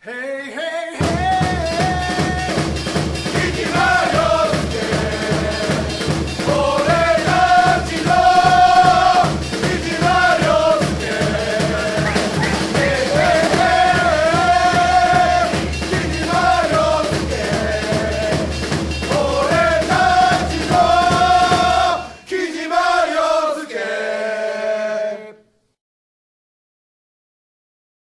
Hey, hey!